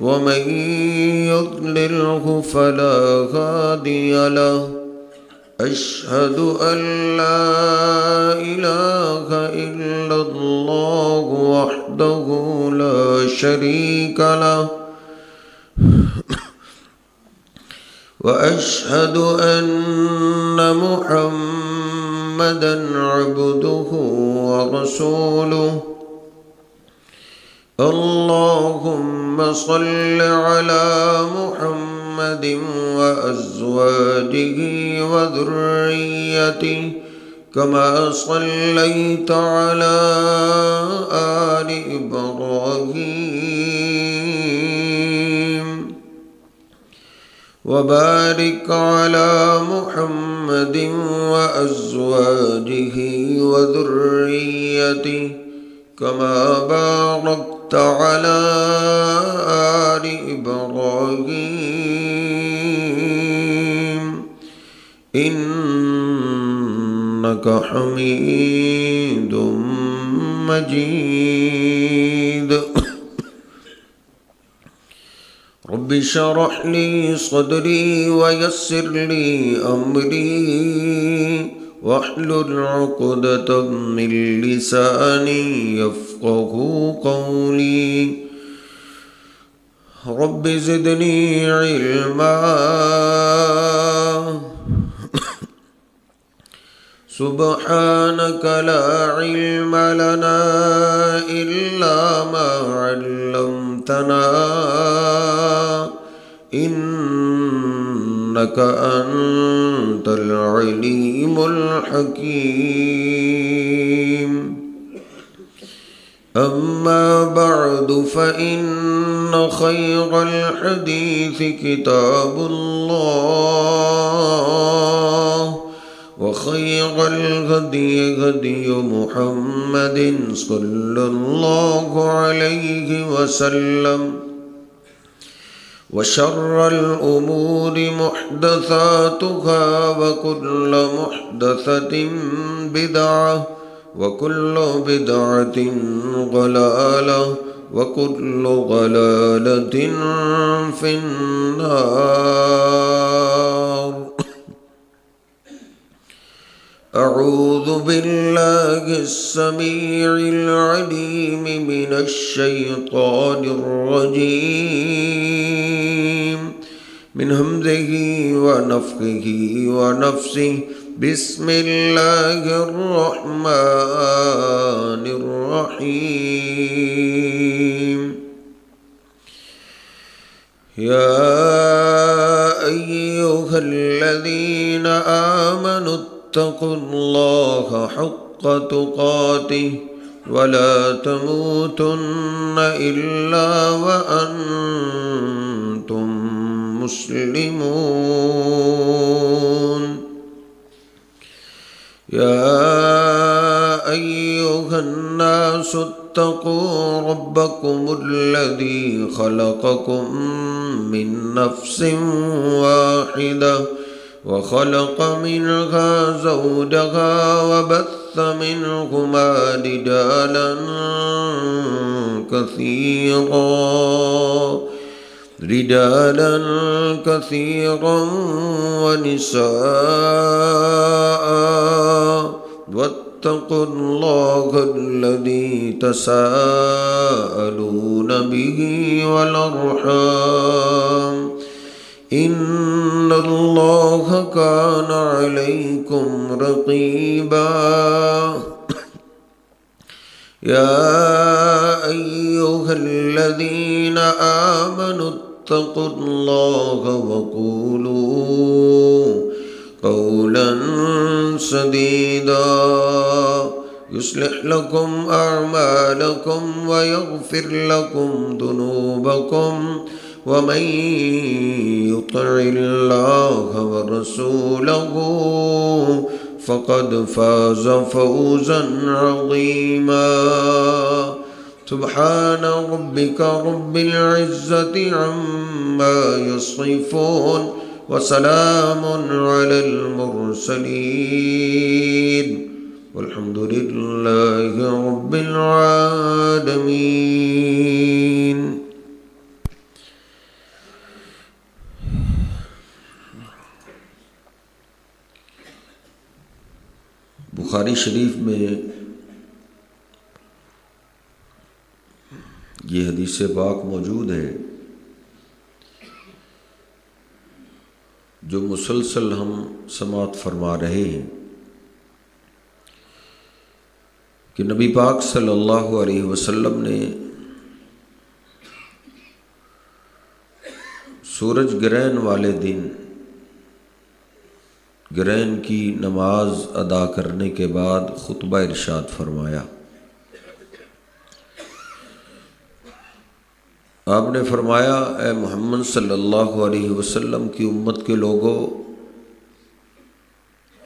ومن يضلله فلا هادي له. أشهد أن لا إله إلا الله وحده لا شريك له. وأشهد أن محمدا عبده ورسوله. اللهم صل على محمد وأزواجه وذريته كما صليت على آل إبراهيم وبارك على محمد وأزواجه وذريته كما باركت على آل إبراهيم. إنك حميد مجيد. رب شرح لي صدري ويسر لي أمري. واحلل عقدة من لساني يفقه قولي. رب زدني علما. سبحانك لا علم لنا إلا ما علمتنا. إنك أنت العليم الحكيم. أما بعد فإن خير الحديث كتاب الله وخير الهدي هدي محمد صلى الله عليه وسلم. وشر الأمور محدثاتها وكل محدثة بدعة وكل بدعة ضلالة وكل ضلالة في النار. أعوذ بالله السميع العليم من الشيطان الرجيم. من همزه ونفخه ونفسه. بسم الله الرحمن الرحيم. يا أيها الذين آمنوا اتقوا الله حق تقاته ولا تموتن إلا وأنتم مسلمون. يا أيها الناس اتقوا ربكم الذي خلقكم من نفس واحدة وخلق منها زوجها وبث منهما رجالا كثيرا. رجالا كثيرا ونساء. واتقوا الله الذي تساءلون به والأرحام. إن الله كان عليكم رقيبا. يا أيها الذين آمنوا اتقوا الله وقولوا قولا سديدا. يصلح لكم أعمالكم ويغفر لكم ذنوبكم. ومن يطع الله ورسوله فقد فاز فوزا عظيما. سبحان ربك رب العزة عما يصفون وسلام على المرسلين. والحمد لله رب العالمين. بخاری شریف میں یہ حدیث پاک موجود ہے جو مسلسل ہم سماعت فرما رہے ہیں کہ نبی پاک صلی اللہ علیہ وسلم نے سورج گرہن والے دن گرہن کی نماز ادا کرنے کے بعد خطبہ ارشاد فرمایا۔ آپ نے فرمایا، اے محمد صلی اللہ علیہ وسلم کی امت کے لوگوں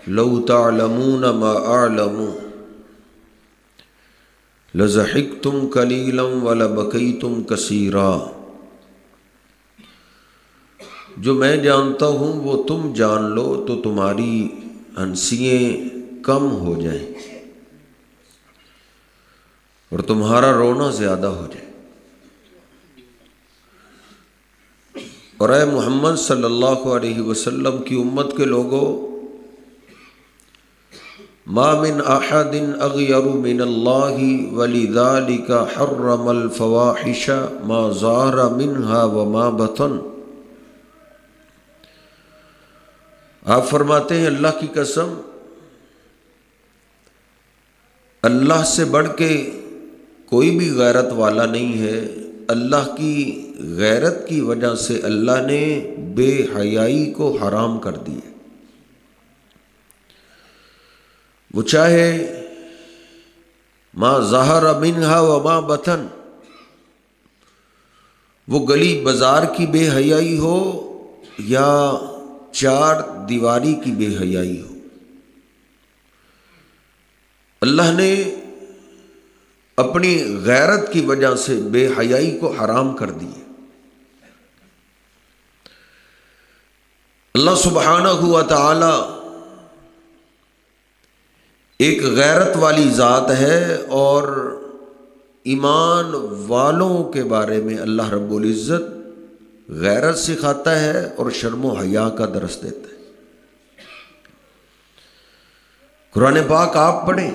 لو تعلمون ما اعلم، لزحکتم کلیلم ولبکیتم کثیرا۔ جو میں جانتا ہوں وہ تم جان لو تو تمہاری ہنسییں کم ہو جائیں اور تمہارا رونا زیادہ ہو جائے۔ اور اے محمد صلی اللہ علیہ وسلم کی امت کے لوگوں ما من احد اغیر من اللہ ولذالک حرم الفواحش ما ظہر منها وما بطن۔ آپ فرماتے ہیں اللہ کی قسم، اللہ سے بڑھ کے کوئی بھی غیرت والا نہیں ہے۔ اللہ کی غیرت کی وجہ سے اللہ نے بے حیائی کو حرام کر دی وہ چاہے ماں ظاہر منہا و ماں بتن وہ گلی بازار کی بے حیائی ہو یا چار دیواری کی بے حیائی ہو۔ اللہ نے اپنی غیرت کی وجہ سے بے حیائی کو حرام کر دی اللہ سبحانہ ہوا تعالی ایک غیرت والی ذات ہے اور ایمان والوں کے بارے میں اللہ رب العزت غیرت سکھاتا ہے اور شرم و حیا کا درس دیتا ہے۔ قرآن پاک آپ پڑھیں۔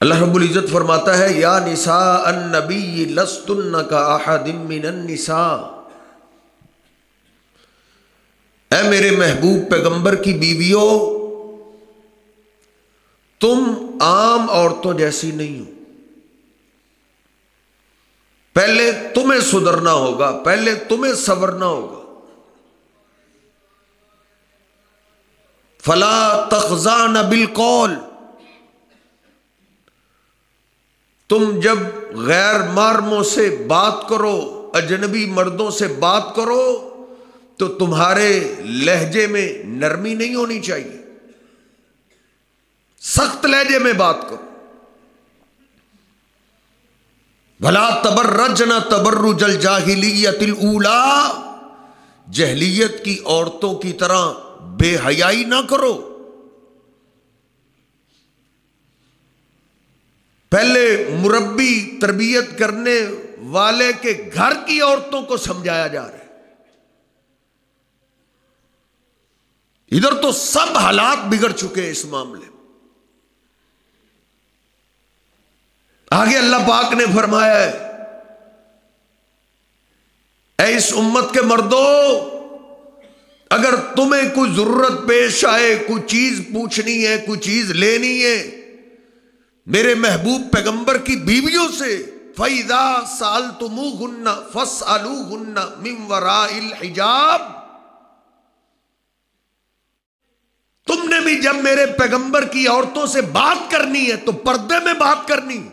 اللہ رب العزت فرماتا ہے، یا نساء النبی لستن کا احد من النساء۔ اے میرے محبوب پیغمبر کی بیویوں، تم عام عورتوں جیسی نہیں ہو۔ پہلے تمہیں سدھرنا ہوگا، پہلے تمہیں سورنا ہوگا۔ فلا تخزان بالقول۔ تم جب غیر مارموں سے بات کرو، اجنبی مردوں سے بات کرو، تو تمہارے لہجے میں نرمی نہیں ہونی چاہیے۔ سخت لہجے میں بات کرو۔ بھلا تبر رج نہ تبر جل جاہلیت اولا جہلیت کی عورتوں کی طرح بے حیائی نہ کرو۔ پہلے مربی تربیت کرنے والے کے گھر کی عورتوں کو سمجھایا جا رہا ہے۔ ادھر تو سب حالات بگڑ چکے ہیں اس معاملے میں۔ آگے اللہ پاک نے فرمایا ہے، اے اس امت کے مردوں اگر تمہیں کوئی ضرورت پیش آئے، کوئی چیز پوچھنی ہے، کوئی چیز لینی ہے، میرے محبوب پیغمبر کی بیویوں سے فیدا سال تم گننا فس آلو گننا ممورا الحجاب۔ تم نے بھی جب میرے پیغمبر کی عورتوں سے بات کرنی ہے، تو پردے میں بات کرنی۔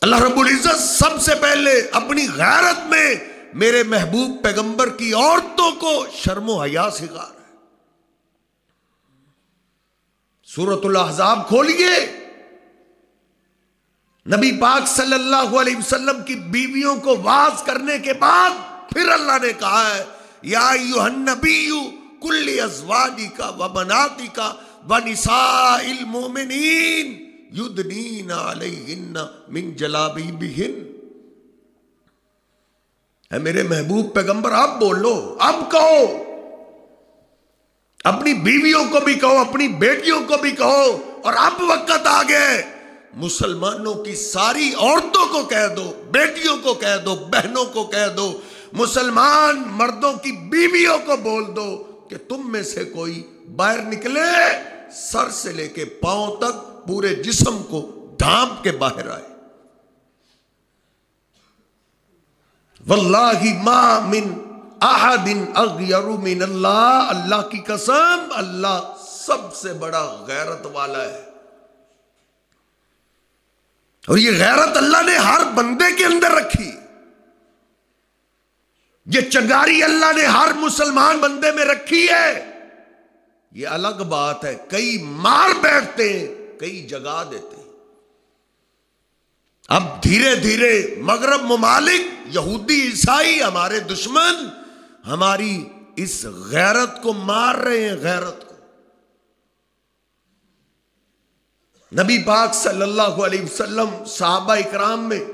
اللہ رب العزت سب سے پہلے اپنی غیرت میں میرے محبوب پیغمبر کی عورتوں کو شرم و حیا سکھا رہا ہے۔ سورت الحضاب کھولیے۔ نبی پاک صلی اللہ علیہ وسلم کی بیویوں کو واز کرنے کے بعد پھر اللہ نے کہا ہے، یا نبی کل ازواجی کا و بناتی کا و نساء المومنین یدنین علیہن من جلابی بہن اے میرے محبوب پیغمبر، اب بولو، اب کہو۔ اپنی بیویوں کو بھی کہو، اپنی بیٹیوں کو بھی کہو۔ اور اب وقت آ گئے۔ مسلمانوں کی ساری عورتوں کو کہہ دو، بیٹیوں کو کہہ دو، بہنوں کو کہہ دو۔ مسلمان مردوں کی بیویوں کو بول دو کہ تم میں سے کوئی باہر نکلے، سر سے لے کے پاؤں تک پورے جسم کو ڈھانپ کے باہر آئے۔ واللہ ما من احد اغیر من اللہ اللہ کی قسم، اللہ سب سے بڑا غیرت والا ہے۔ اور یہ غیرت اللہ نے ہر بندے کے اندر رکھی۔ یہ چنگاری اللہ نے ہر مسلمان بندے میں رکھی ہے۔ یہ الگ بات ہے، کئی مار بیٹھتے ہیں، کئی جگا دیتے ہیں۔ اب دھیرے دھیرے مغرب ممالک، یہودی، عیسائی، ہمارے دشمن ہماری اس غیرت کو مار رہے ہیں، غیرت کو۔ نبی پاک صلی اللہ علیہ وسلم، صحابہ اکرام میں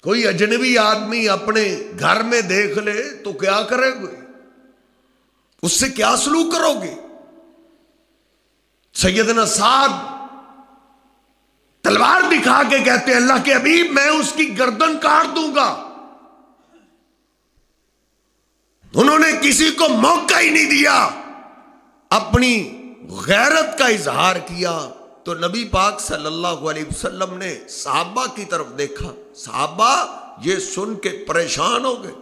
کوئی اجنبی آدمی اپنے گھر میں دیکھ لے تو کیا کرے گے اس سے کیا سلوک کرو گے؟ سیدنا سعد تلوار دکھا کے کہتے ہیں، اللہ کے ابھی میں اس کی گردن کاٹ دوں گا۔ انہوں نے کسی کو موقع ہی نہیں دیا۔ اپنی غیرت کا اظہار کیا۔ تو نبی پاک صلی اللہ علیہ وسلم نے صحابہ کی طرف دیکھا۔ صحابہ یہ سن کے پریشان ہو گئے۔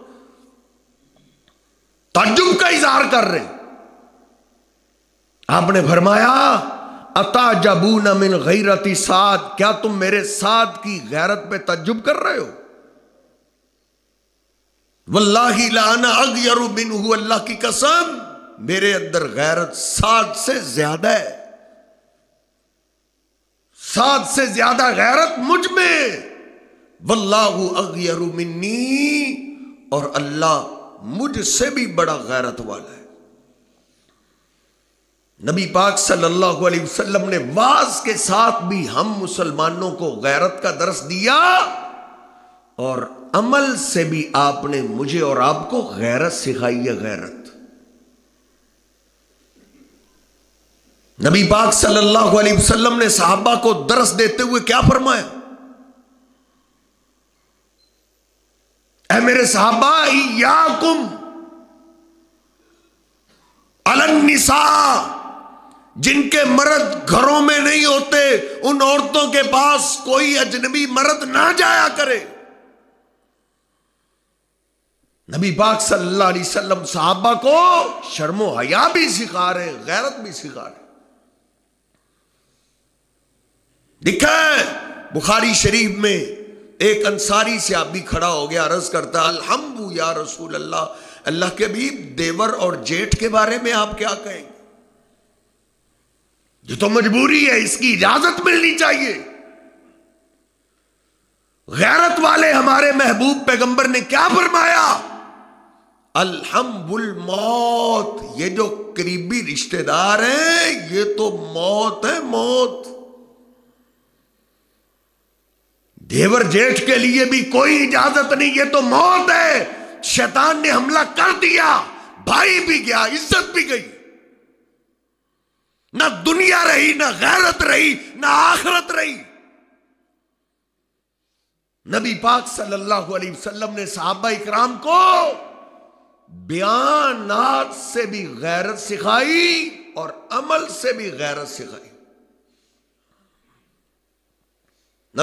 تجم کا اظہار کر رہے۔ آپ نے فرمایا اتا جبو من غیرتی ساتھ کیا تم میرے ساتھ کی غیرت پہ تجب کر رہے ہو؟ واللہ لانا اغیر منہ اللہ کی قسم۔ میرے اندر غیرت سات سے زیادہ ہے۔ سات سے زیادہ غیرت مجھ میں۔ واللہ اغیر منی اور اللہ مجھ سے بھی بڑا غیرت والا ہے۔ نبی پاک صلی اللہ علیہ وسلم نے واز کے ساتھ بھی ہم مسلمانوں کو غیرت کا درس دیا اور عمل سے بھی آپ نے مجھے اور آپ کو غیرت سکھائی ہے، غیرت۔ نبی پاک صلی اللہ علیہ وسلم نے صحابہ کو درس دیتے ہوئے کیا فرمایا؟ اے میرے صحابہ یا کم النساء۔ جن کے مرد گھروں میں نہیں ہوتے، ان عورتوں کے پاس کوئی اجنبی مرد نہ جایا کرے۔ نبی پاک صلی اللہ علیہ وسلم صحابہ کو شرم و حیا بھی سکھا رہے، غیرت بھی سکھا رہے۔ دکھا ہے، بخاری شریف میں ایک انصاری سے آپ بھی کھڑا ہو گیا، عرض کرتا الحمد یا رسول اللہ اللہ کے بھی دیور اور جیٹ کے بارے میں آپ کیا کہیں؟ گے یہ تو مجبوری ہے، اس کی اجازت ملنی چاہیے۔ غیرت والے ہمارے محبوب پیغمبر نے کیا فرمایا؟ الحمد الموت یہ جو قریبی رشتہ دار ہیں، یہ تو موت ہے، موت۔ دیور جیٹھ کے لیے بھی کوئی اجازت نہیں، یہ تو موت ہے۔ شیطان نے حملہ کر دیا، بھائی بھی گیا، عزت بھی گئی۔ نہ دنیا رہی، نہ غیرت رہی، نہ آخرت رہی۔ نبی پاک صلی اللہ علیہ وسلم نے صحابہ اکرام کو بیانات سے بھی غیرت سکھائی اور عمل سے بھی غیرت سکھائی۔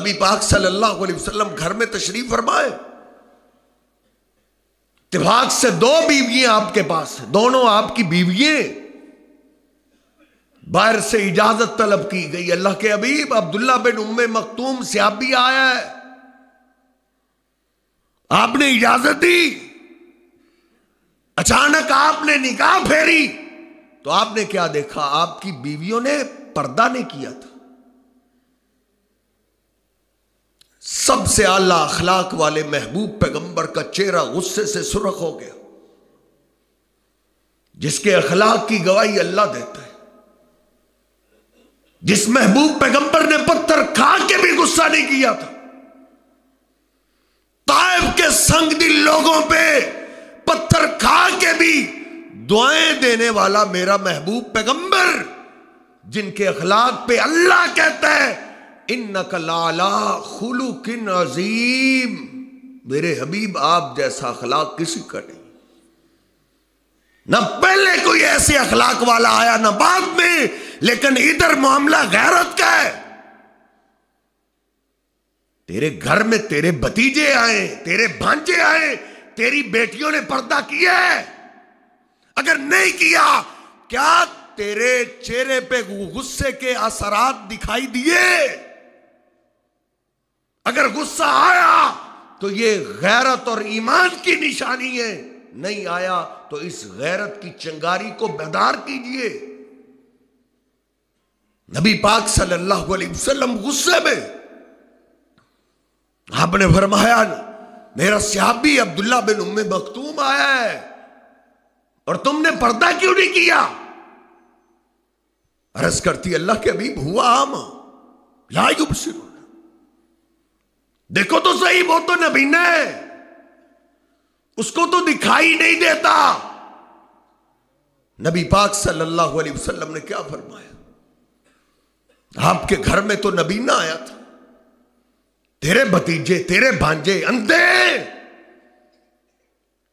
نبی پاک صلی اللہ علیہ وسلم گھر میں تشریف فرمائے۔ اتفاق سے دو بیویاں آپ کے پاس ہیں، دونوں آپ کی بیویے باہر سے اجازت طلب کی گئی۔ اللہ کے ابیب عبداللہ بن ام مختوم سے آپ بھی آیا ہے۔ آپ نے اجازت دی۔ اچانک آپ نے نکاح پھیری۔ تو آپ نے کیا دیکھا؟ آپ کی بیویوں نے پردہ نہیں کیا تھا۔ سب سے اعلی اخلاق والے محبوب پیغمبر کا چہرہ غصے سے سرخ ہو گیا۔ جس کے اخلاق کی گواہی اللہ دیتا ہے۔ جس محبوب پیغمبر نے پتھر کھا کے بھی غصہ نہیں کیا تھا۔ طائف کے سنگ دل لوگوں پہ پتھر کھا کے بھی دعائیں دینے والا میرا محبوب پیغمبر، جن کے اخلاق پہ اللہ کہتا ہے ان لالا خلو کن عظیم۔ میرے حبیب، آپ جیسا اخلاق کسی کا نہیں۔ نہ پہلے کوئی ایسے اخلاق والا آیا، نہ بعد میں لیکن ادھر معاملہ غیرت کا ہے۔ تیرے گھر میں تیرے بتیجے آئے، تیرے بھانجے آئے، تیری بیٹیوں نے پردہ کیا ہے۔ اگر نہیں کیا کیا تیرے چہرے پہ غصے کے اثرات دکھائی دیے؟ اگر غصہ آیا تو یہ غیرت اور ایمان کی نشانی ہے، نہیں آیا تو اس غیرت کی چنگاری کو بیدار کیجیے۔ نبی پاک صلی اللہ علیہ وسلم غصے میں آپ نے فرمایا، میرا صحابی عبداللہ بن ام مختوم آیا ہے اور تم نے پردہ کیوں نہیں کیا؟ عرض کرتی، اللہ کے ابھی ہوا عام لا یبصرون۔ دیکھو تو صحیح، وہ تو نبی نے۔ اس کو تو دکھائی نہیں دیتا۔ نبی پاک صلی اللہ علیہ وسلم نے کیا فرمایا؟ آپ کے گھر میں تو نبی نہ آیا تھا۔ تیرے بتیجے تیرے بھانجے اندھے۔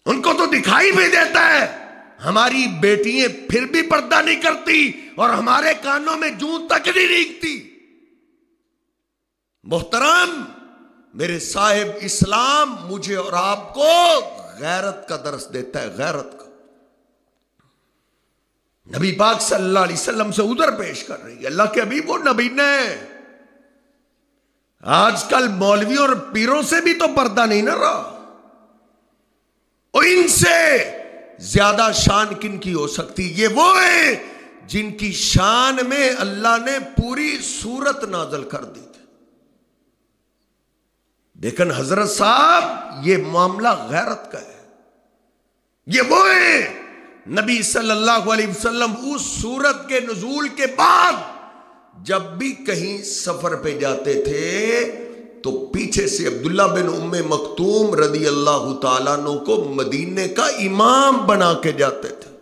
ان کو تو دکھائی بھی دیتا ہے۔ ہماری بیٹیاں پھر بھی پردہ نہیں کرتی اور ہمارے کانوں میں جون تک نہیں ریگتی۔ محترم، میرے صاحب اسلام مجھے اور آپ کو غیرت کا درس دیتا ہے، غیرت کا نبی پاک صلی اللہ علیہ وسلم سے ادھر پیش کر رہی ہے۔ اللہ کے ابھی وہ نبی نے۔ آج کل مولویوں اور پیروں سے بھی تو پردہ نہیں نہ رہا۔ ان سے زیادہ شان کن کی ہو سکتی؟ یہ وہ ہے جن کی شان میں اللہ نے پوری صورت نازل کر دی تھی۔ لیکن حضرت صاحب، یہ معاملہ غیرت کا ہے۔ یہ وہ ہے نبی صلی اللہ علیہ وسلم اس صورت کے نزول کے بعد جب بھی کہیں سفر پہ جاتے تھے تو پیچھے سے عبداللہ بن ام مکتوم رضی اللہ تعالیٰ نو کو مدینے کا امام بنا کے جاتے تھے۔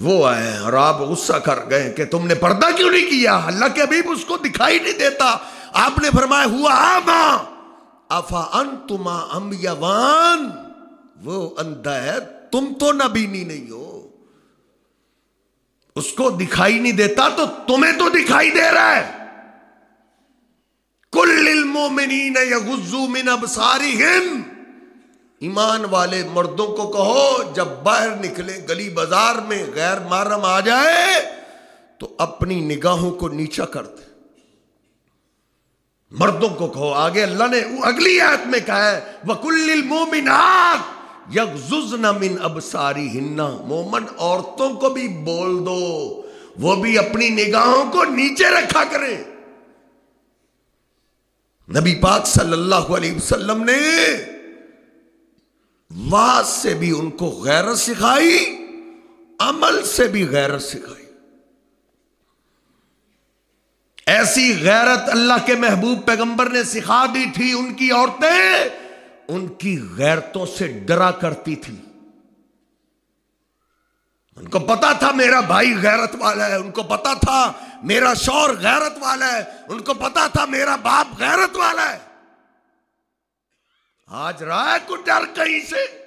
وہ آئے اور آپ غصہ کر گئے کہ تم نے پردہ کیوں نہیں کیا؟ اللہ کے ابھی اس کو دکھائی نہیں دیتا۔ آپ نے فرمایا، ہوا آما افا انتما ام یوان وہ اندھا ہے تم تو نبینی نہیں ہو۔ اس کو دکھائی نہیں دیتا تو تمہیں تو دکھائی دے رہا ہے۔ کل المومنین یغزو من ابصارہم۔ ایمان والے مردوں کو کہو، جب باہر نکلے گلی بازار میں غیر محرم آ جائے تو اپنی نگاہوں کو نیچا کر دے۔ مردوں کو کہو، آگے اللہ نے اگلی آیت میں کہا ہے وَكُلِّ الْمُومِنَاتِ یغززن من ابساری ہننا مومن عورتوں کو بھی بول دو، وہ بھی اپنی نگاہوں کو نیچے رکھا کریں۔ نبی پاک صلی اللہ علیہ وسلم نے واس سے بھی ان کو غیرت سکھائی، عمل سے بھی غیرت سکھائی۔ ایسی غیرت اللہ کے محبوب پیغمبر نے سکھا دی تھی ان کی عورتیں۔ ان کی غیرتوں سے ڈرا کرتی تھی۔ ان کو پتا تھا میرا بھائی غیرت والا ہے، ان کو پتا تھا میرا شور غیرت والا ہے، ان کو پتا تھا میرا باپ غیرت والا ہے۔ آج رائے کو ڈر کہیں سے۔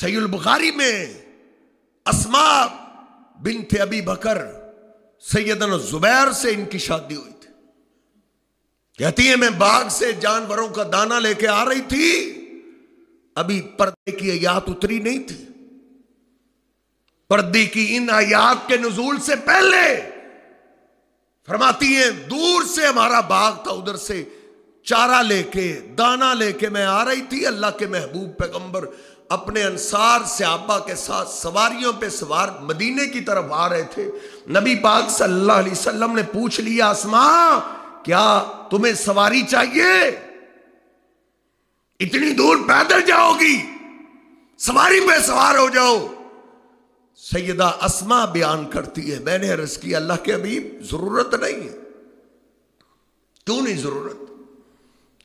سی البخاری میں اسما بنت ابی بکر سیدن زبیر سے ان کی شادی ہوئی۔ کہتی ہے میں باغ سے جانوروں کا دانا لے کے آ رہی تھی، ابھی پردے کی یاد اتری نہیں تھی۔ پردی کی ان آیات کے نزول سے پہلے فرماتی ہیں، دور سے ہمارا باغ تھا، ادھر سے چارہ لے کے، دانا لے کے میں آ رہی تھی۔ اللہ کے محبوب پیغمبر اپنے انصار، صحابہ کے ساتھ، سواریوں پہ سوار مدینے کی طرف آ رہے تھے۔ نبی پاک صلی اللہ علیہ وسلم نے پوچھ لیا آسما کیا تمہیں سواری چاہیے؟ اتنی دور پیدل جاؤ گی سواری پہ سوار ہو جاؤ۔ سیدہ اسما بیان کرتی ہے، میں نے عرض کی، اللہ کے ابھی ضرورت نہیں ہے۔ کیوں نہیں ضرورت؟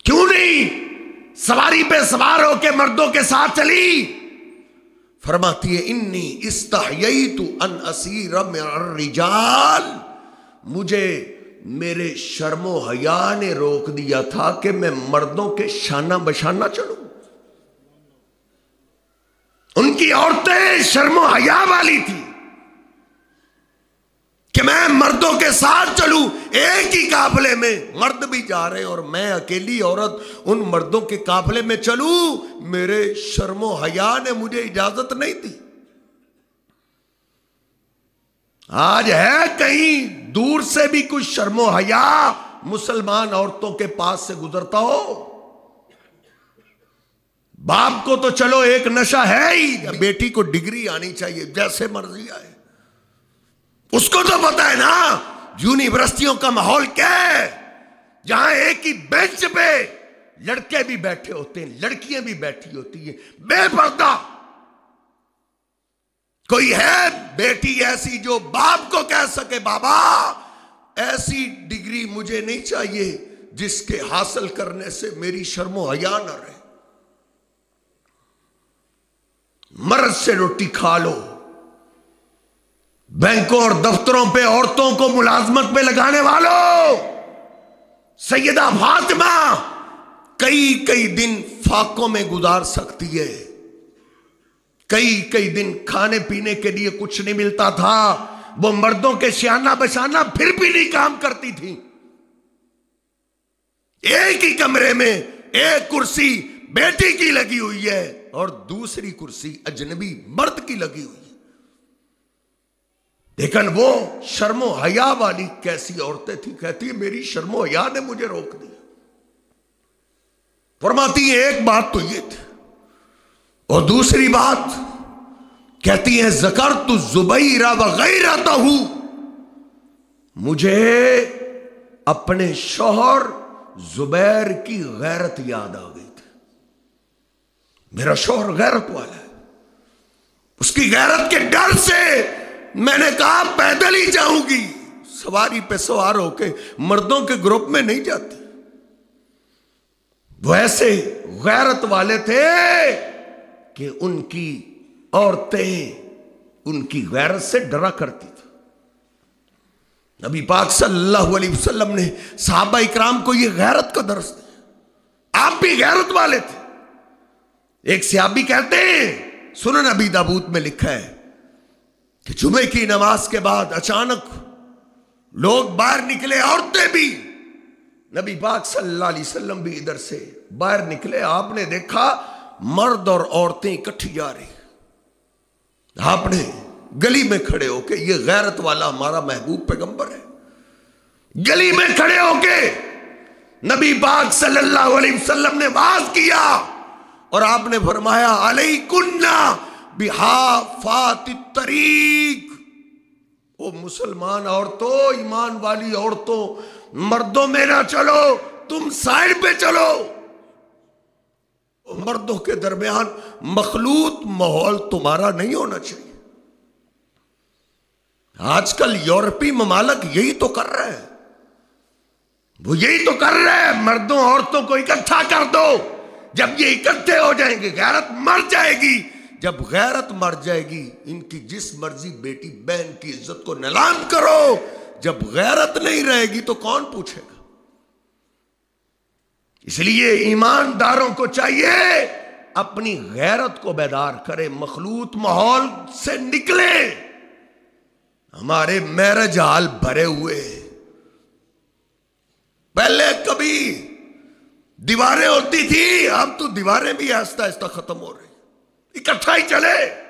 کیوں نہیں؟ سواری پہ سوار ہو کے مردوں کے ساتھ چلی۔ فرماتی ہے، انی استحییت ان اسیر من الرجال مجھے میرے شرم و حیا نے روک دیا تھا کہ میں مردوں کے شانہ بشانہ چلوں ان کی عورتیں شرم و حیا والی تھی کہ میں مردوں کے ساتھ چلوں، ایک ہی قافلے میں مرد بھی جا رہے اور میں اکیلی عورت ان مردوں کے قافلے میں چلوں۔ میرے شرم و حیا نے مجھے اجازت نہیں دی۔ آج ہے کہیں دور سے بھی کچھ شرم و حیا مسلمان عورتوں کے پاس سے گزرتا ہو؟ باپ کو تو چلو ایک نشہ ہے ہی بیٹی کو ڈگری آنی چاہیے، جیسے مرضی آئے۔ اس کو تو پتا ہے نا، یونیورسٹیوں کا ماحول کیا ہے؟ جہاں ایک ہی بینچ پہ لڑکے بھی بیٹھے ہوتے ہیں، لڑکیاں بھی بیٹھی ہوتی ہیں۔ بے پردہ۔ کوئی ہے بیٹی ایسی جو باپ کو کہہ سکے، بابا، ایسی ڈگری مجھے نہیں چاہیے جس کے حاصل کرنے سے میری شرم و حیا نہ رہے. مرض سے روٹی کھا لو۔ بینکوں اور دفتروں پہ عورتوں کو ملازمت پہ لگانے والوں سیدہ فاطمہ کئی کئی دن فاقوں میں گزار سکتی ہے۔ کئی کئی دن کھانے پینے کے لیے کچھ نہیں ملتا تھا۔ وہ مردوں کے سیانہ بشانہ پھر بھی نہیں کام کرتی تھی۔ ایک ہی کمرے میں ایک کرسی بیٹی کی لگی ہوئی ہے اور دوسری کرسی اجنبی مرد کی لگی ہوئی ہے۔ لیکن وہ شرم و حیا والی کیسی عورتیں تھی کہتی میری شرم و حیا نے مجھے روک دیا۔ فرماتی ہیں، ایک بات تو یہ تھی۔ اور دوسری بات، کہتی ہیں زکر تو زبیرہ وغیرہ تو ہوں مجھے اپنے شوہر زبیر کی غیرت یاد آ گئی تھی۔ میرا شوہر غیرت والا ہے۔ اس کی غیرت کے ڈر سے میں نے کہا، پیدل ہی جاؤں گی۔ سواری پہ سوار ہو کے مردوں کے گروپ میں نہیں جاتی۔ وہ ایسے غیرت والے تھے کہ ان کی عورتیں ان کی غیرت سے ڈرا کرتی تھی نبی پاک صلی اللہ علیہ وسلم نے صحابہ اکرام کو یہ غیرت کا درس دیا۔ آپ بھی غیرت والے تھے۔ ایک سیابی کہتے ہیں، سنن نبی دابوت میں لکھا ہے کہ جمعے کی نماز کے بعد اچانک لوگ باہر نکلے، عورتیں بھی۔ نبی پاک صلی اللہ علیہ وسلم بھی ادھر سے باہر نکلے۔ آپ نے دیکھا مرد اور عورتیں اکٹھی جا رہی آپ نے گلی میں کھڑے ہو کے یہ غیرت والا ہمارا محبوب پیغمبر ہے۔ گلی میں کھڑے ہو کے نبی پاک صلی اللہ علیہ وسلم نے باز کیا اور آپ نے فرمایا علیہ کنہ بحافات الطریق۔ او مسلمان عورتوں، ایمان والی عورتوں، مردوں میں نہ چلو، تم سائڈ پہ چلو۔ مردوں کے درمیان مخلوط ماحول تمہارا نہیں ہونا چاہیے۔ آج کل یورپی ممالک یہی تو کر رہے ہیں۔ وہ یہی تو کر رہے ہیں، مردوں عورتوں کو اکٹھا کر دو۔ جب یہ اکٹھے ہو جائیں گے، غیرت مر جائے گی۔ جب غیرت مر جائے گی، ان کی جس مرضی بیٹی بہن کی عزت کو نیلام کرو۔ جب غیرت نہیں رہے گی تو کون پوچھے گا؟ اس لیے ایمانداروں کو چاہیے اپنی غیرت کو بیدار کرے، مخلوط ماحول سے نکلے۔ ہمارے میرج حال بھرے ہوئے۔ پہلے کبھی دیواریں ہوتی تھی، اب تو دیواریں بھی آہستہ آہستہ ختم ہو رہی اکٹھا ہی چلے۔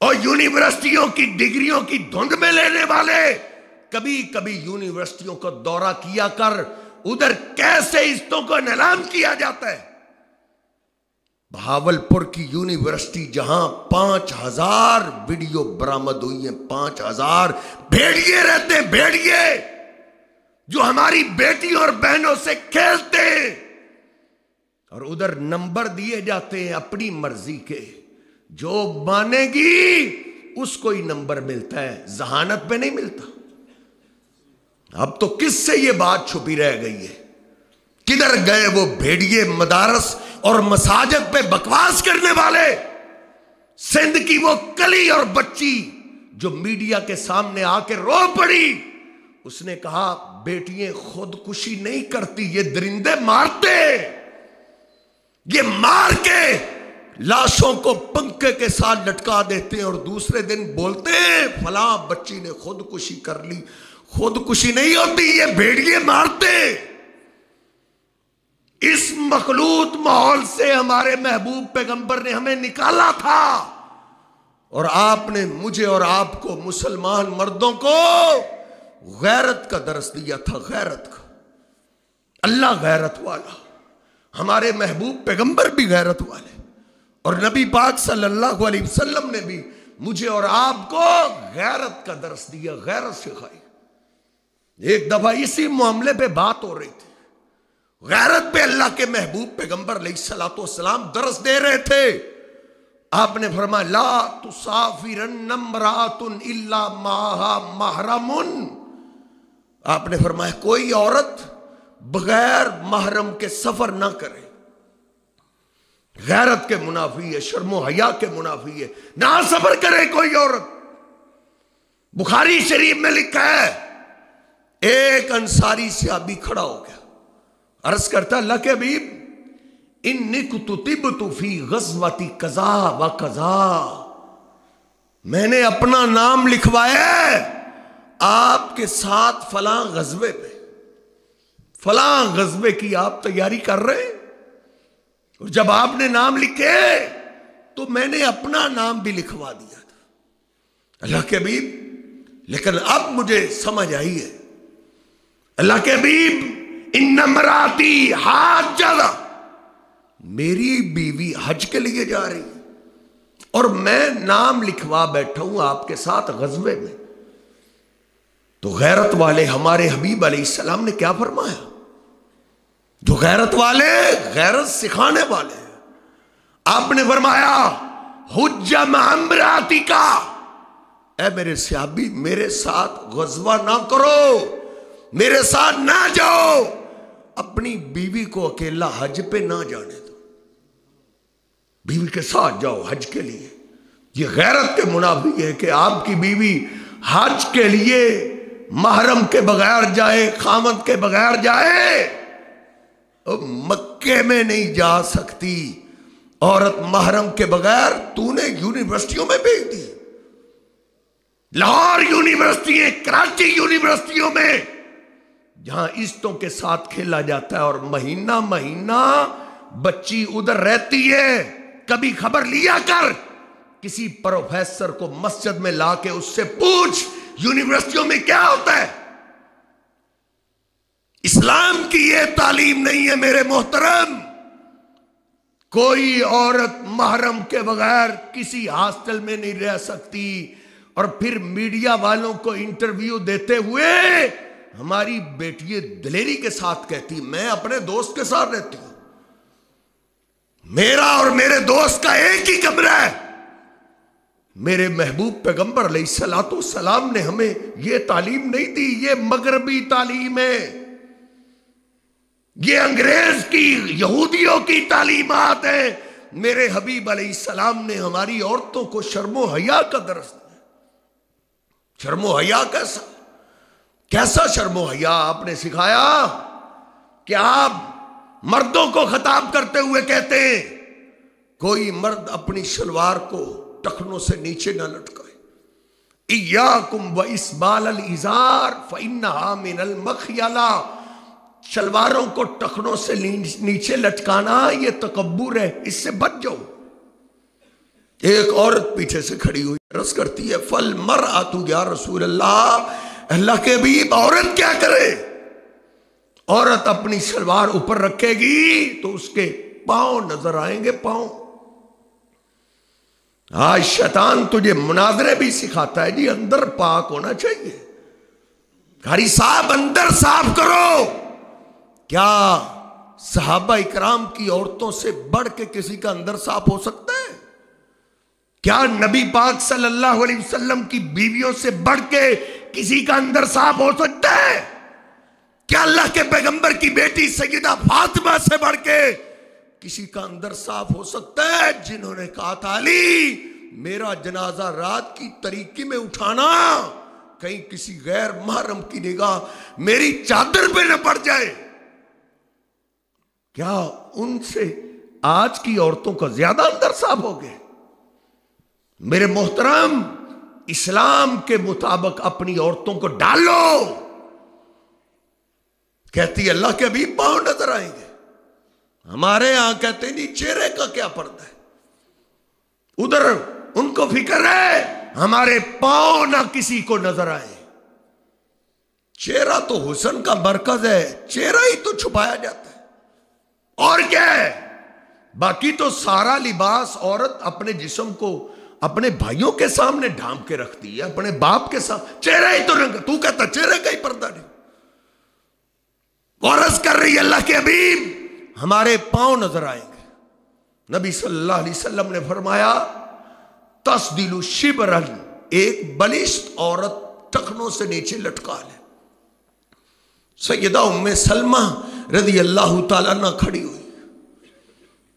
اور یونیورسٹیوں کی ڈگریوں کی دھند میں لینے والے، کبھی کبھی یونیورسٹیوں کو دورہ کیا کر ادھر کیسے استوں کو نیلام کیا جاتا ہے؟ بہاول پور کی یونیورسٹی جہاں پانچ ہزار ویڈیو برامد ہوئی ہیں، پانچ ہزار بھیڑیے رہتے ہیں، بھیڑیے! جو ہماری بیٹیوں اور بہنوں سے کھیلتے ہیں۔ اور ادھر نمبر دیے جاتے ہیں اپنی مرضی کے۔ جو مانے گی، اس کو ہی نمبر ملتا ہے۔ ذہانت پہ نہیں ملتا۔ اب تو کس سے یہ بات چھپی رہ گئی ہے؟ کدھر گئے وہ بھیڑیے مدارس اور مساجد پہ بکواس کرنے والے؟ سندھ کی وہ کلی اور بچی جو میڈیا کے سامنے آ کے رو پڑی، اس نے کہا بیٹیاں خودکشی نہیں کرتی، یہ درندے مارتے۔ یہ مار کے لاشوں کو پنکھے کے ساتھ لٹکا دیتے ہیں اور دوسرے دن بولتے ہیں، فلاں بچی نے خودکشی کر لی خودکشی نہیں ہوتی، یہ بھیڑیے مارتے۔ اس مخلوط ماحول سے ہمارے محبوب پیغمبر نے ہمیں نکالا تھا۔ اور آپ نے مجھے اور آپ کو مسلمان مردوں کو غیرت کا درس دیا تھا، غیرت کا۔ اللہ غیرت والا، ہمارے محبوب پیغمبر بھی غیرت والے۔ اور نبی پاک صلی اللہ علیہ وسلم نے بھی مجھے اور آپ کو غیرت کا درس دیا، غیرت سکھائی ایک دفعہ اسی معاملے پہ بات ہو رہی تھی۔ غیرت پہ اللہ کے محبوب پیغمبر علیہ السلام والسلام درس دے رہے تھے۔ آپ نے فرمایا، لا تسافرن الا ماہا محرمن۔ آپ نے فرمایا، کوئی عورت بغیر محرم کے سفر نہ کرے۔ غیرت کے منافی ہے، شرم و حیا کے منافی ہے۔ نہ سفر کرے کوئی عورت۔ بخاری شریف میں لکھا ہے ایک انصاری سے کھڑا ہو گیا۔ عرض کرتا اللہ کے حبیب ان تو فی غزوتی کزا و کزا میں نے اپنا نام لکھوایا آپ کے ساتھ فلاں غزبے پہ۔ فلاں غزبے کی آپ تیاری کر رہے اور جب آپ نے نام لکھے تو میں نے اپنا نام بھی لکھوا دیا تھا۔ اللہ کے حبیب، لیکن اب مجھے سمجھ آئی ہے۔ اللہ کے حبیب ان نمراتی ہاتھ جگہ میری بیوی حج کے لیے جا رہی ہے۔ اور میں نام لکھوا بیٹھا ہوں آپ کے ساتھ غزبے میں۔ تو غیرت والے ہمارے حبیب علیہ السلام نے کیا فرمایا؟ جو غیرت والے غیرت سکھانے والے آپ نے فرمایا حجم امراتی کا۔ اے میرے سیابی، میرے ساتھ غزوہ نہ کرو۔ میرے ساتھ نہ جاؤ۔ اپنی بیوی کو اکیلا حج پہ نہ جانے دو۔ بیوی کے ساتھ جاؤ حج کے لیے۔ یہ غیرت کے منافی ہے کہ آپ کی بیوی حج کے لیے محرم کے بغیر جائے، خامد کے بغیر جائے۔ مکے میں نہیں جا سکتی۔ عورت محرم کے بغیر تو نے یونیورسٹیوں میں بھیج دی۔ لاہور یونیورسٹی، کراچی یونیورسٹیوں میں جہاں عزتوں کے ساتھ کھیلا جاتا ہے اور مہینہ مہینہ بچی ادھر رہتی ہے۔ کبھی خبر لیا کر۔ کسی پروفیسر کو مسجد میں لا کے اس سے پوچھ، یونیورسٹیوں میں کیا ہوتا ہے؟ اسلام کی یہ تعلیم نہیں ہے میرے محترم۔ کوئی عورت محرم کے بغیر کسی ہاسٹل میں نہیں رہ سکتی اور پھر میڈیا والوں کو انٹرویو دیتے ہوئے ہماری بیٹی دلیری کے ساتھ کہتی، میں اپنے دوست کے ساتھ رہتی ہوں۔ میرا اور میرے دوست کا ایک ہی کمرہ ہے۔ میرے محبوب پیغمبر علیہ السلاۃ السلام نے ہمیں یہ تعلیم نہیں دی، یہ مغربی تعلیم ہے۔ یہ انگریز کی، یہودیوں کی تعلیمات ہے میرے حبیب علیہ السلام نے ہماری عورتوں کو شرم و حیا کا درس دیا۔ شرم و حیا کیسا؟ کیسا شرم و حیا آپ نے سکھایا کہ آپ مردوں کو خطاب کرتے ہوئے کہتے ہیں، کوئی مرد اپنی شلوار کو ٹخنوں سے نیچے نہ لٹکائے۔ ایاکم و اسبال الازار فانہا من المخیلہ۔ شلواروں کو ٹخنوں سے نیچے لٹکانا یہ تکبر ہے، اس سے بچ جاؤ۔ ایک عورت پیچھے سے کھڑی ہوئی رس کرتی ہے فل مر آتو یا رسول اللہ اللہ کے بھی عورت کیا کرے؟ عورت اپنی شلوار اوپر رکھے گی تو اس کے پاؤں نظر آئیں گے، پاؤں۔ آج شیطان تجھے مناظرے بھی سکھاتا ہے جی اندر پاک ہونا چاہیے۔ گھری صاحب، اندر صاف کرو۔ کیا صحابہ اکرام کی عورتوں سے بڑھ کے کسی کا اندر صاف ہو سکتا ہے؟ کیا نبی پاک صلی اللہ علیہ وسلم کی بیویوں سے بڑھ کے کسی کا اندر صاف ہو سکتا ہے؟ کیا اللہ کے پیغمبر کی بیٹی سیدہ فاطمہ سے بڑھ کے کسی کا اندر صاف ہو سکتا ہے؟ جنہوں نے کہا تھا علی میرا جنازہ رات کی طریقے میں اٹھانا، کہیں کسی غیر محرم کی نگاہ میری چادر پہ نہ پڑ جائے۔ کیا ان سے آج کی عورتوں کا زیادہ اندر صاف ہو گئے؟ میرے محترم اسلام کے مطابق اپنی عورتوں کو ڈالو۔ کہتی اللہ کے ابھی پاؤں نظر آئیں گے۔ ہمارے یہاں کہتے نہیں، چہرے کا کیا پردہ ہے؟ ادھر ان کو فکر ہے، ہمارے پاؤں نہ کسی کو نظر آئے۔ چہرہ تو حسن کا مرکز ہے، چہرہ ہی تو چھپایا جاتا ہے۔ اور کیا ہے؟ باقی تو سارا لباس عورت اپنے جسم کو اپنے بھائیوں کے سامنے ڈھانپ کے رکھتی ہے اپنے باپ کے سامنے چہرہ ہی تو رنگ، تو کہتا چہرے کا ہی پردہ نہیں۔ عورت کر رہی اللہ کے حبیب۔ ہمارے پاؤں نظر آئیں گے۔ نبی صلی اللہ علیہ وسلم نے فرمایا تصدیل شبرن ایک بلشت عورت ٹخنوں سے نیچے لٹکا لے۔ سیدہ ام سلمہ رضی اللہ تعالیٰ نہ کھڑی ہوئی۔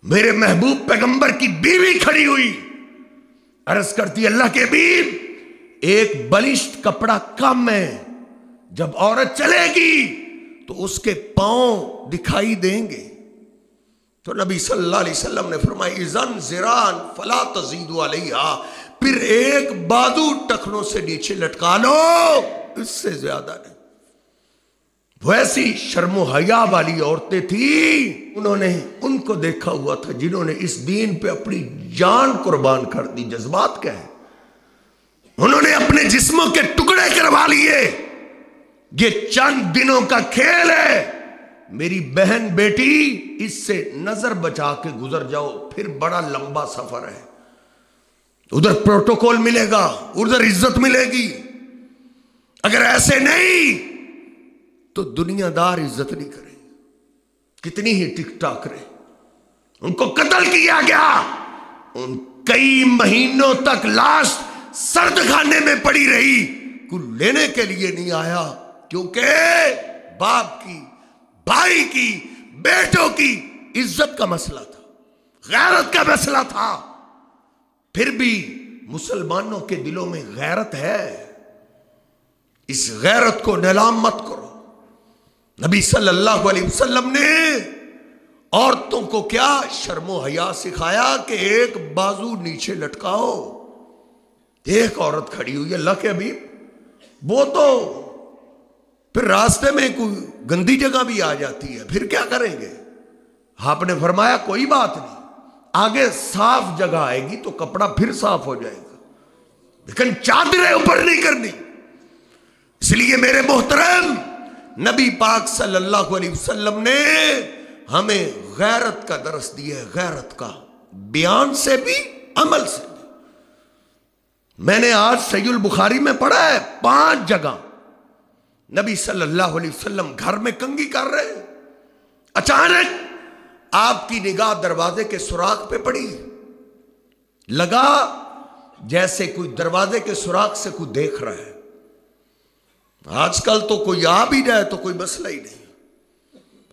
میرے محبوب پیغمبر کی بیوی کھڑی ہوئی۔ عرض کرتی اللہ کے بیب ایک بلشت کپڑا کم ہے، جب عورت چلے گی تو اس کے پاؤں دکھائی دیں گے۔ تو نبی صلی اللہ علیہ وسلم نے فرمائی زن زران فلا تزید علیہ پھر ایک بادو ٹکھنوں سے نیچے لٹکا لو، اس سے زیادہ نہیں۔ ویسی شرم و حیا والی عورتیں تھیں، انہوں نے ان کو دیکھا ہوا تھا جنہوں نے اس دین پہ اپنی جان قربان کر دی، جذبات کیا ہے انہوں نے اپنے جسموں کے ٹکڑے کروا لیے۔ یہ چند دنوں کا کھیل ہے۔ میری بہن بیٹی، اس سے نظر بچا کے گزر جاؤ، پھر بڑا لمبا سفر ہے۔ ادھر پروٹوکول ملے گا، ادھر عزت ملے گی۔ اگر ایسے نہیں تو دنیا دار عزت نہیں کرے کتنی ہی ٹک ٹاک رہے ان کو قتل کیا گیا۔ ان کئی مہینوں تک لاش سرد خانے میں پڑی رہی۔ کوئی لینے کے لیے نہیں آیا، کیونکہ باپ کی، بھائی کی، بیٹوں کی عزت کا مسئلہ تھا۔ غیرت کا مسئلہ تھا۔ پھر بھی مسلمانوں کے دلوں میں غیرت ہے۔ اس غیرت کو نیلام مت کرو۔ نبی صلی اللہ علیہ وسلم نے عورتوں کو کیا شرم و حیا سکھایا کہ ایک بازو نیچے لٹکاؤ۔ ایک عورت کھڑی ہوئی، اللہ کے ابھی وہ تو پھر راستے میں کوئی گندی جگہ بھی آ جاتی ہے، پھر کیا کریں گے؟ آپ نے فرمایا، کوئی بات نہیں۔ آگے صاف جگہ آئے گی تو کپڑا پھر صاف ہو جائے گا۔ لیکن چادریں اوپر نہیں کرنی۔ اس لیے میرے محترم نبی پاک صلی اللہ علیہ وسلم نے ہمیں غیرت کا درس دیا ہے، غیرت کا بیان سے بھی، عمل سے بھی۔ میں نے آج سی البخاری میں پڑھا ہے، پانچ جگہ نبی صلی اللہ علیہ وسلم گھر میں کنگی کر رہے اچانک آپ کی نگاہ دروازے کے سوراخ پہ پڑی۔ لگا جیسے کوئی دروازے کے سوراخ سے کوئی دیکھ رہا ہے۔ آج کل تو کوئی آ بھی جائے تو کوئی مسئلہ ہی نہیں۔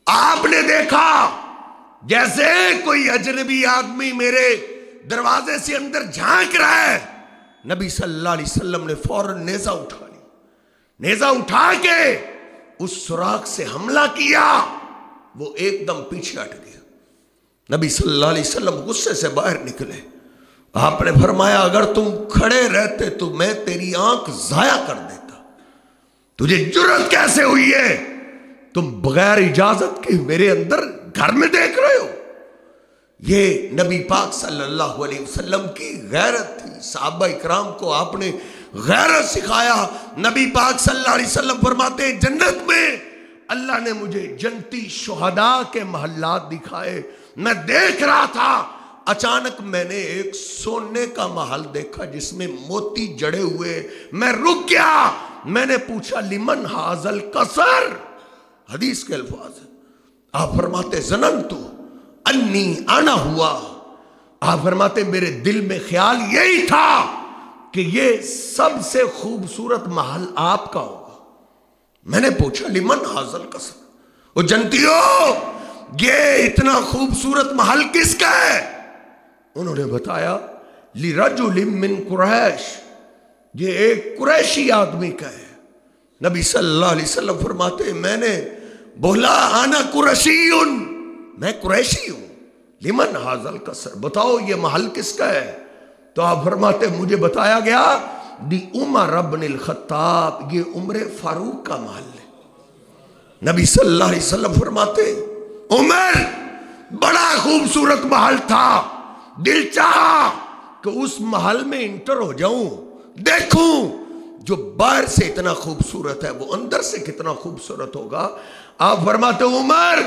آپ نے دیکھا جیسے کوئی اجنبی آدمی میرے دروازے سے اندر جھانک رہا ہے۔ نبی صلی اللہ علیہ وسلم نے فوراً نیزہ اٹھا لی۔ نیزہ اٹھا کے اس سوراخ سے حملہ کیا۔ وہ ایک دم پیچھے ہٹ گیا۔ نبی صلی اللہ علیہ وسلم غصے سے باہر نکلے۔ آپ نے فرمایا، اگر تم کھڑے رہتے تو میں تیری آنکھ ضائع کر دیتا۔ تجھے جرت کیسے ہوئی ہے؟ تم بغیر اجازت کے میرے اندر گھر میں دیکھ رہے ہو۔ یہ نبی پاک صلی اللہ علیہ وسلم کی غیرت تھی۔ صحابہ اکرام کو آپ نے غیرت سکھایا۔ نبی پاک صلی اللہ علیہ وسلم فرماتے ہیں، جنت میں اللہ نے مجھے جنتی شہداء کے محلات دکھائے۔ میں دیکھ رہا تھا۔ اچانک میں نے ایک سونے کا محل دیکھا جس میں موتی جڑے ہوئے۔ میں رک گیا۔ میں نے پوچھا، لمن حاضل کسر حدیث کے الفاظ آپ فرماتے زنن تو انی آنا ہوا۔ آپ فرماتے، میرے دل میں خیال یہی تھا کہ یہ سب سے خوبصورت محل آپ کا ہوگا۔ میں نے پوچھا، لمن حاضل کسر وہ جنتی ہو یہ اتنا خوبصورت محل کس کا ہے؟ انہوں نے بتایا لی رجل من قریش۔ یہ ایک قریشی آدمی کا ہے۔ نبی صلی اللہ علیہ وسلم فرماتے ہیں، میں نے بولا، آنا قرشی میں قریشی ہوں۔ لمن حاضل کسر بتاؤ یہ محل کس کا ہے؟ تو آپ فرماتے مجھے بتایا گیا، دی عمر ابن الخطاب، یہ عمر فاروق کا محل ہے۔ نبی صلی اللہ علیہ وسلم فرماتے عمر، بڑا خوبصورت محل تھا۔ دل چاہا کہ اس محل میں انٹر ہو جاؤں۔ دیکھوں جو باہر سے اتنا خوبصورت ہے، وہ اندر سے کتنا خوبصورت ہوگا۔ آپ فرماتے عمر،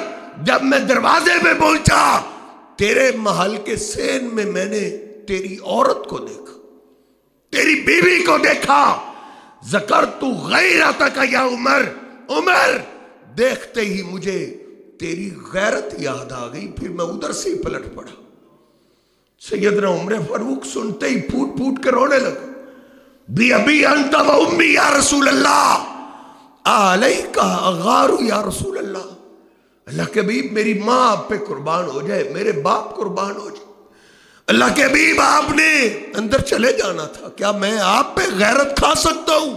جب میں دروازے پہ پہنچا، تیرے محل کے سین میں میں نے تیری عورت کو دیکھا، تیری بیوی کو دیکھا۔ زکر تو غیرت کا یا عمر عمر، دیکھتے ہی مجھے تیری غیرت یاد آ گئی، پھر میں ادھر سے ہی پلٹ پڑا۔ سیدنا عمر فاروق سنتے ہی پھوٹ پھوٹ کے رونے لگا۔ بی ابی انت و امی یا رسول اللہ آلئی کا اغارو یا رسول اللہ اللہ کے حبیب میری ماں آپ پہ قربان ہو جائے میرے باپ قربان ہو جائے اللہ کے حبیب آپ نے اندر چلے جانا تھا کیا میں آپ پہ غیرت کھا سکتا ہوں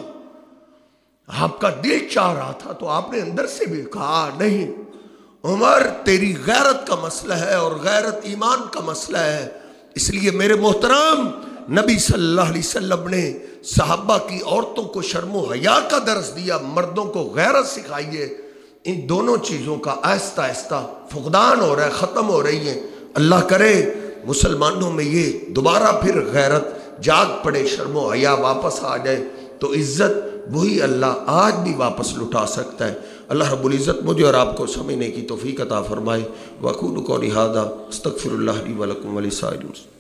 آپ کا دل چاہ رہا تھا تو آپ نے اندر سے بھی کہا نہیں عمر تیری غیرت کا مسئلہ ہے اور غیرت ایمان کا مسئلہ ہے اس لیے میرے محترم نبی صلی اللہ علیہ وسلم نے صحابہ کی عورتوں کو شرم و حیا کا درس دیا، مردوں کو غیرت سکھائیے ان دونوں چیزوں کا آہستہ آہستہ فقدان ہو رہا ہے، ختم ہو رہی ہیں۔ اللہ کرے مسلمانوں میں یہ دوبارہ پھر غیرت، جاگ پڑے، شرم و حیا واپس آ جائے۔ تو عزت وہی اللہ آج بھی واپس لٹا سکتا ہے۔ اللہ رب العزت مجھے اور آپ کو سمجھنے کی توفیق عطا فرمائے۔ وقول کو لہٰذا استغفر اللہ علیہ ولکم ولی سائر